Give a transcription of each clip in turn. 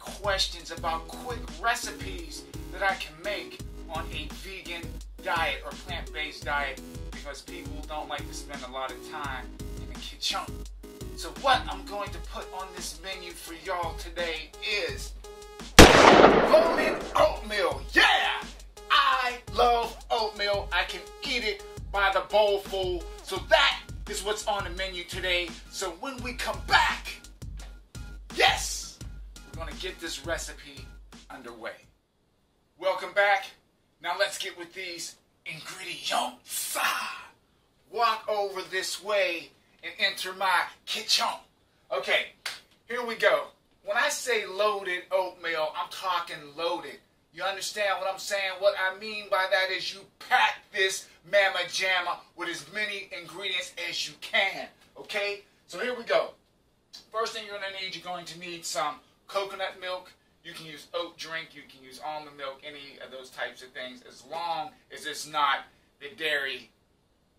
questions about quick recipes that I can make on a vegan diet or plant-based diet because people don't like to spend a lot of time in the kitchen. So what I'm going to put on this menu for y'all today is oatmeal. Yeah! I love oatmeal. I can eat it by the bowl full. So that is what's on the menu today. So when we come back, get this recipe underway. Welcome back. Now let's get with these ingredients. Ah, Walk over this way and enter my kitchen. Okay, here we go. When I say loaded oatmeal, I'm talking loaded. You understand what I'm saying? What I mean by that is you pack this mamma jamma with as many ingredients as you can. Okay? So here we go. First thing you're going to need, you're going to need some coconut milk. You can use oat drink, you can use almond milk, any of those types of things, as long as it's not the dairy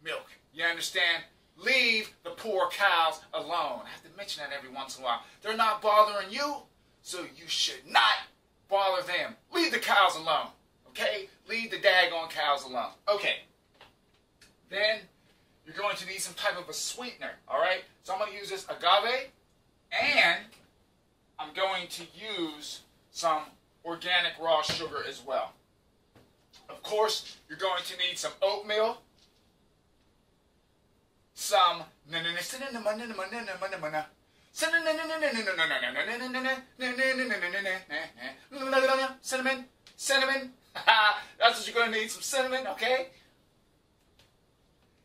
milk. You understand? Leave the poor cows alone. I have to mention that every once in a while. They're not bothering you, so you should not bother them. Leave the cows alone. Okay? Leave the daggone cows alone. Okay. Then you're going to need some type of a sweetener. Alright? So I'm going to use this agave and I'm going to use some organic raw sugar as well. Of course, you're going to need some oatmeal, some cinnamon, cinnamon. That's what you're going to need, some cinnamon, okay?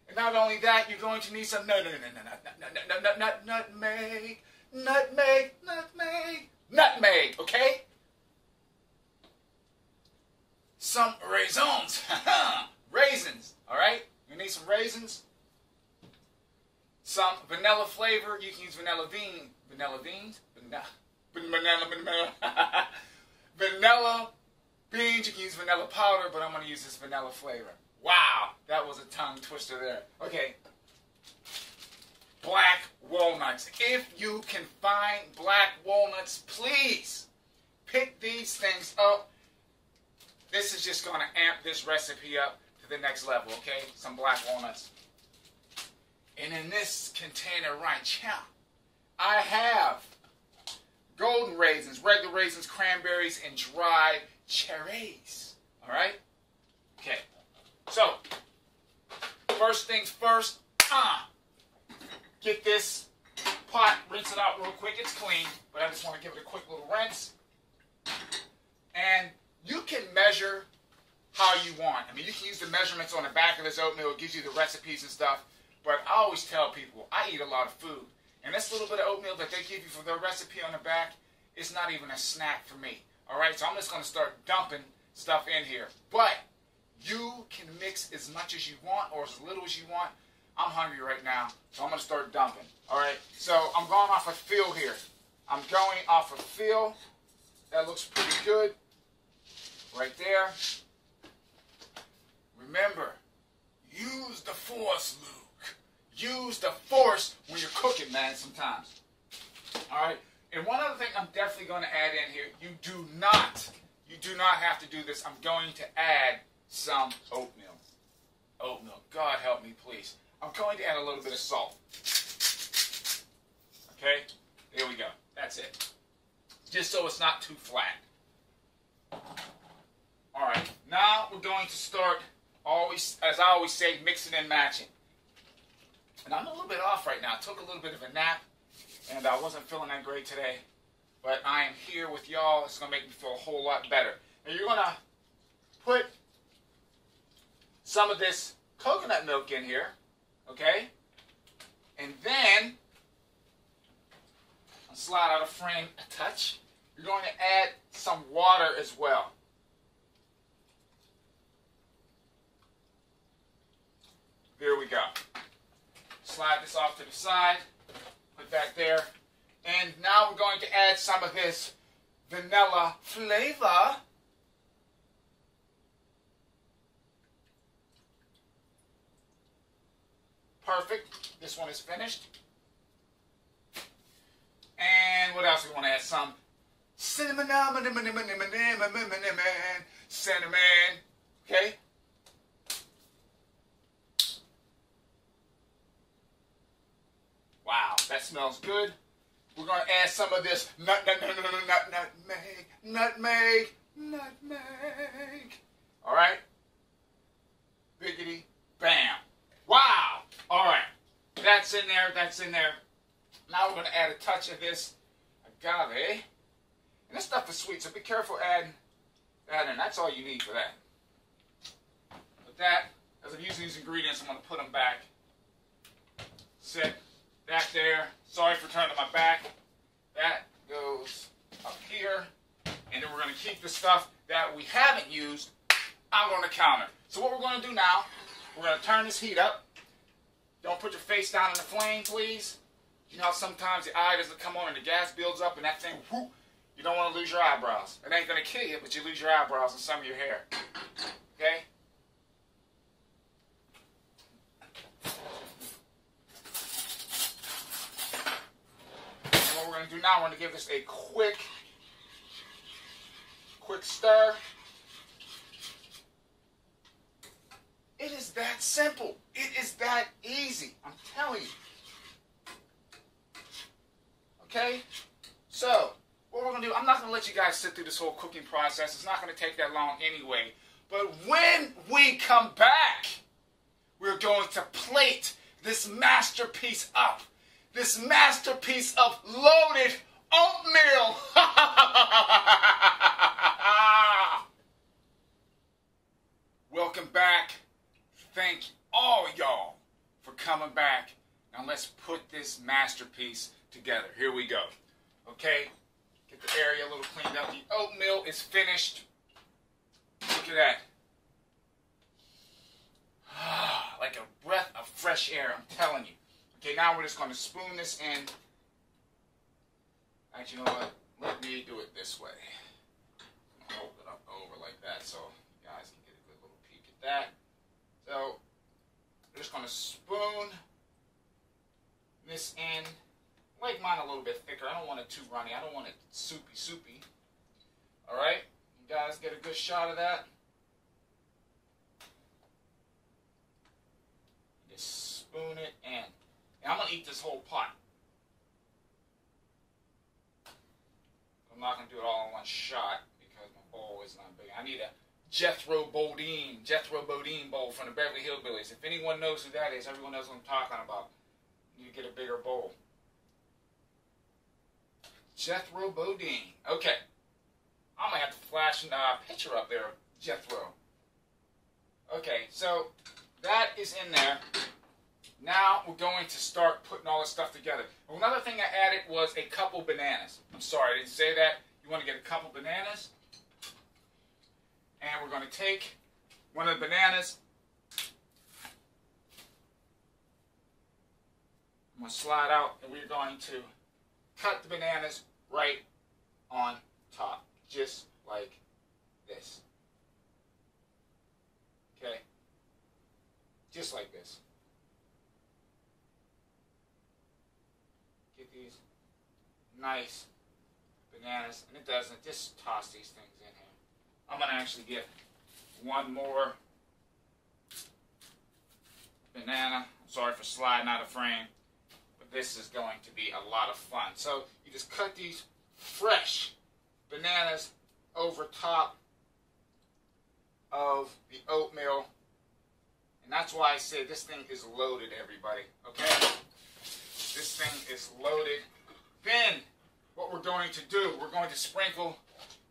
And not only that, you're going to need some nut, nut, nut, nut, nutmeg, nutmeg, nutmeg, nutmeg, okay? Some raisins, raisins, all right? You need some raisins, some vanilla flavor. You can use vanilla bean, vanilla beans, vanilla, vanilla, vanilla, vanilla beans. You can use vanilla powder, but I'm to use this vanilla flavor. Wow, that was a tongue twister there. Okay. If you can find black walnuts, please pick these things up. This is just going to amp this recipe up to the next level, okay? Some black walnuts. And in this container right here, I have golden raisins, regular raisins, cranberries, and dried cherries. All right? Okay. So, first things first, ah, get this pot, rinse it out real quick. It's clean, but I just want to give it a quick little rinse. And you can measure how you want. I mean, you can use the measurements on the back of this oatmeal. It gives you the recipes and stuff. But I always tell people, I eat a lot of food. And this little bit of oatmeal that they give you for the recipe on the back it's not even a snack for me. All right, so I'm just going to start dumping stuff in here. But you can mix as much as you want or as little as you want. I'm hungry right now, so I'm going to start dumping. All right, so I'm going off a feel here. I'm going off a feel. That looks pretty good. Right there. Remember, use the force, Luke. Use the force when you're cooking, man, sometimes. All right? And one other thing I'm definitely going to add in here, you do not, you do not have to do this. I'm going to add some oatmeal. Oatmeal. God help me, please. I'm going to add a little bit of salt. Okay? There we go. That's it. Just so it's not too flat. All right. Now we're going to start, always, as I always say, mixing and matching. And I'm a little bit off right now. I took a little bit of a nap, and I wasn't feeling that great today. But I am here with y'all. It's going to make me feel a whole lot better. And you're going to put some of this coconut milk in here, okay? And then, slide out of frame a touch. You're going to add some water as well. There we go. Slide this off to the side. Put that there. And now we're going to add some of this vanilla flavor. Perfect. This one is finished. And what else do we want to add? Some cinnamon, cinnamon. Okay. Wow, that smells good. We're going to add some of this nut, nut, nut, nut, nut, nutmeg, nutmeg, nutmeg. All right? Biggity, bam. Wow. All right. That's in there. That's in there. Now we're going to add a touch of this agave. And this stuff is sweet, so be careful adding that in. That's all you need for that. With that, as I'm using these ingredients, I'm going to put them back. Set that there. Sorry for turning my back. That goes up here. And then we're going to keep the stuff that we haven't used out on the counter. So what we're going to do now, we're going to turn this heat up. Don't put your face down in the flame, please. You know sometimes the eye doesn't come on and the gas builds up and that thing, whoop, you don't want to lose your eyebrows. It ain't going to kill you, but you lose your eyebrows and some of your hair. Okay? And what we're going to do now, we're going to give this a quick, quick stir. It is that simple. It is that easy. I'm telling you. Okay? So, what we're going to do, I'm not going to let you guys sit through this whole cooking process. It's not going to take that long anyway. But when we come back, we're going to plate this masterpiece up. This masterpiece of loaded oatmeal. Welcome back. Thank all y'all for coming back. Now let's put this masterpiece together. Here we go. Okay, get the area a little cleaned up. The oatmeal is finished. Look at that. like a breath of fresh air, I'm telling you. Okay, now we're just going to spoon this in. Actually, you know what? Let me do it this way. Hold it up over like that so you guys can get a good little peek at that. So, we're just going to spoon this in make mine a little bit thicker. I don't want it too runny. I don't want it soupy, soupy. All right? You guys get a good shot of that? Just spoon it in. And I'm to eat this whole pot. I'm not going to do it all in one shot because my bowl is not big. I need a Jethro Bodine, Jethro Bodine bowl from the Beverly Hillbillies. If anyone knows who that is, everyone knows what I'm talking about. You get a bigger bowl. Jethro Bodine. Okay. I'm going to have to flash a uh, picture up there of Jethro. Okay, so that is in there. Now we're going to start putting all this stuff together. Another thing I added was a couple bananas. I'm sorry, I didn't say that. You want to get a couple bananas. And we're going to take one of the bananas. I'm going to slide out and we're going to cut the bananas right on top, just like this. Okay? Just like this. Get these nice bananas, and it doesn't, just toss these things in here. I'm going to actually get one more banana. I'm sorry for sliding out of frame but this is going to be a lot of fun. So you just cut these fresh bananas over top of the oatmeal. And that's why I say this thing is loaded, everybody. Okay? This thing is loaded. Then, what we're going to do, we're going to sprinkle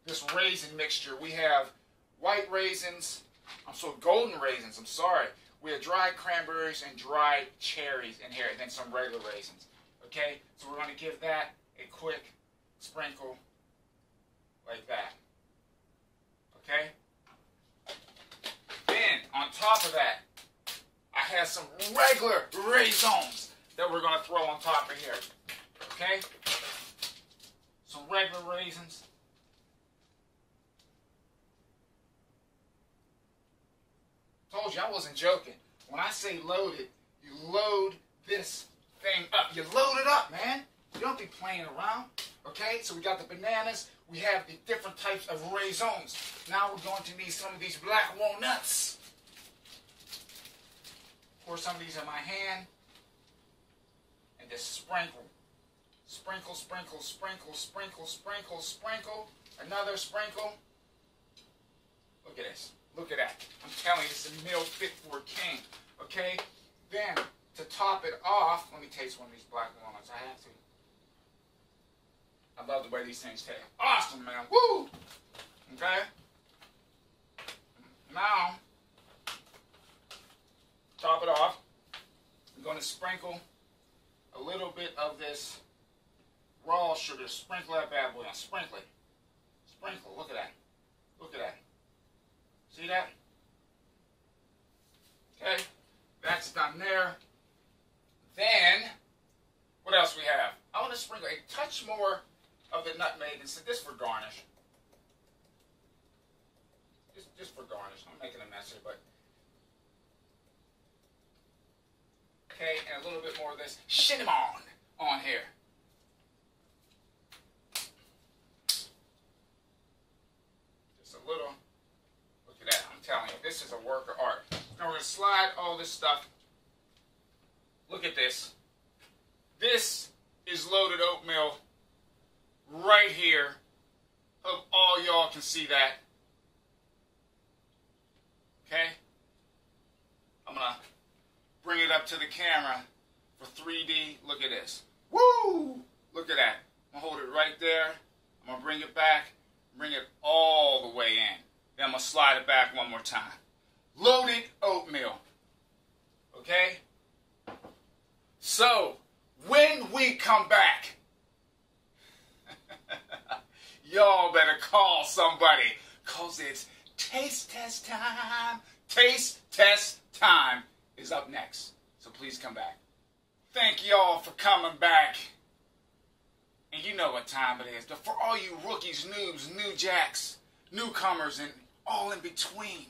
this raisin mixture. We have white raisins, I'm so golden raisins, I'm sorry. We have dried cranberries and dried cherries in here, and then some regular raisins. Okay, so we're going to give that a quick sprinkle like that. Okay? Then, on top of that, I have some regular raisins that we're going to throw on top of here. Okay? Some regular raisins. Told you I wasn't joking. When I say loaded, you load this thing up. You load it up, man. You don't be playing around. Okay, so we got the bananas. We have the different types of raisins. Now we're going to need some of these black walnuts. Pour some of these in my hand. And just sprinkle. Sprinkle, sprinkle, sprinkle, sprinkle, sprinkle, sprinkle. Another sprinkle. Look at this. Look at that. I'm telling you, this is a meal fit for a king. Okay? Then, to top it off, let me taste one of these black walnuts. I have to. I love the way these things taste. Awesome, man. Woo! Okay? Now, top it off. I'm going to sprinkle a little bit of this raw sugar. Sprinkle that bad boy on. Sprinkle it. Sprinkle. Look at that. Look at that. See that? Okay. That's done there. Then, what else we have? I want to more of the nutmeg and this for garnish. Just, just for garnish. I'm making a mess here, but okay, and a little bit more of this cinnamon on here. Just a little. Look at that. I'm telling you, this is a work of art. Now we're going to slide all this stuff. Look at this. This is loaded oatmeal right here. Hope all y'all can see that. Okay? I'm going to bring it up to the camera for 3D. Look at this. Woo! Look at that. I'm going to hold it right there. I'm going to bring it back, bring it all the way in. Then I'm going to slide it back one more time. Loaded oatmeal. Okay? So, when we come back, y'all better call somebody because it's taste test time. Taste test time is up next. So please come back. Thank y'all for coming back. And you know what time it is. But for all you rookies, noobs, new jacks, newcomers, and all in between,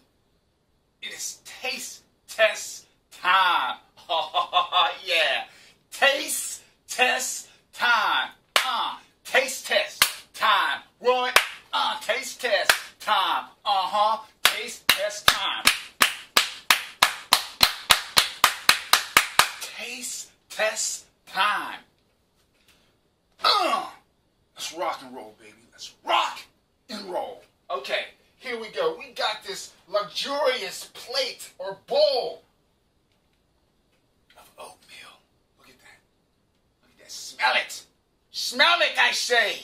it is taste test time. yeah. Taste test time. Uh, taste test time. What? Uh, taste test time. Uh huh. Taste test time. Taste test time. Uh, let's rock and roll, baby. Let's rock and roll. Okay, here we go. We got this luxurious plate or bowl of oatmeal. Look at that. Look at that. Smell it. Smell it, I say.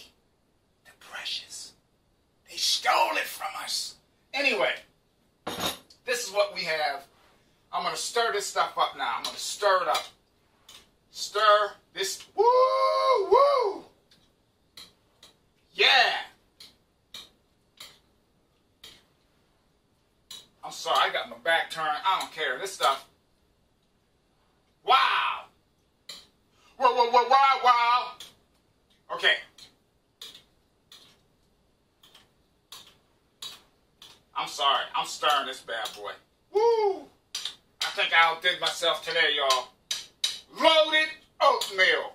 The precious. They stole it from us. Anyway, this is what we have. I'm going to stir this stuff up now. I'm going to stir it up. Stir this. Woo! Woo! Yeah! I'm sorry, I got my back turned. I don't care. This stuff. Wow! Whoa, whoa, whoa, wow, wow! Okay. I'm sorry. I'm stirring this bad boy. Woo! I think I outdid myself today, y'all. Loaded oatmeal.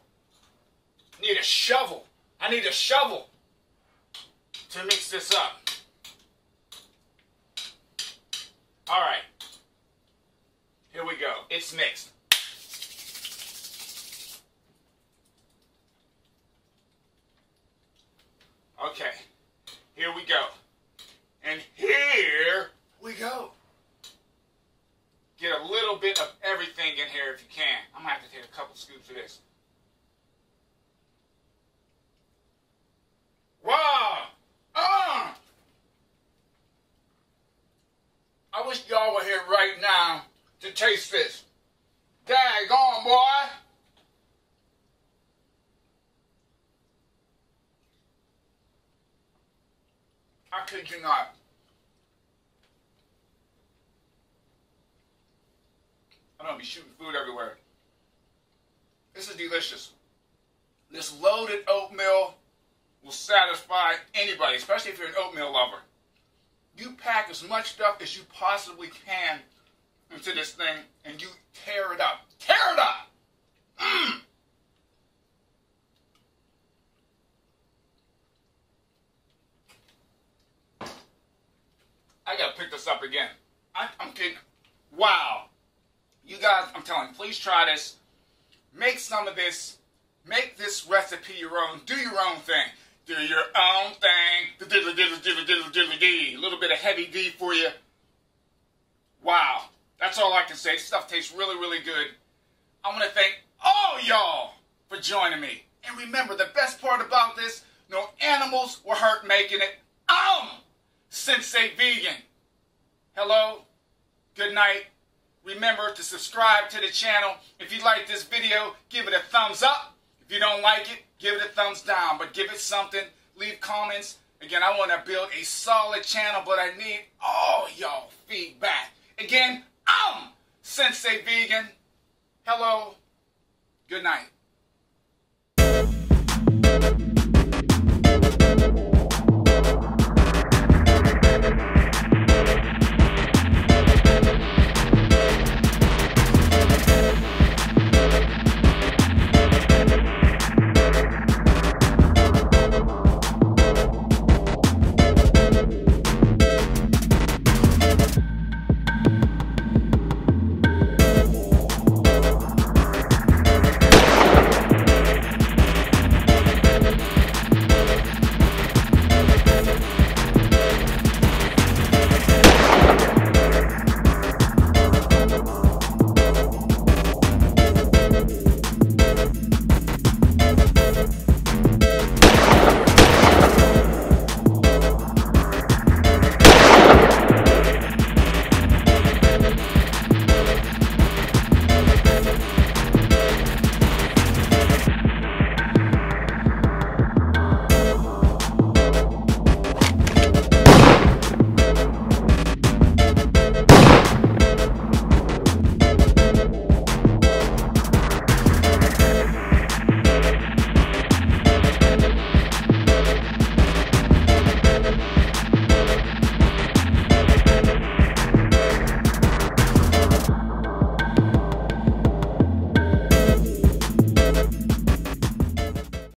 Need a shovel. I need a shovel to mix this up. All right. Here we go. It's mixed. Okay. Here we go. And here we go. Get a little bit of everything in here if you can. I'm to have to take a couple scoops of this. Wow! Uh! I wish y'all were here right now to taste this. Dag on, boy! I kid you not. Gonna be shooting food everywhere. This is delicious. This loaded oatmeal will satisfy anybody, especially if you're an oatmeal lover. You pack as much stuff as you possibly can into this thing and you tear it up. Tear it up! Mm. I gotta pick this up again. I, I'm kidding. Wow. You guys, I'm telling you, please try this. Make some of this. Make this recipe your own. Do your own thing. Do your own thing. Diddly diddly diddly diddly diddly dee. A little bit of heavy D for you. Wow. That's all I can say. This stuff tastes really, really good. I want to thank all y'all for joining me. And remember, the best part about this, no animals were hurt making it. Um, Sensei Vegan. Hello. Good night. Remember to subscribe to the channel. If you like this video, give it a thumbs up. If you don't like it, give it a thumbs down. But give it something. Leave comments. Again, I want to build a solid channel, but I need all y'all feedback. Again, I'm Sensei Vegan. Hello. Good night.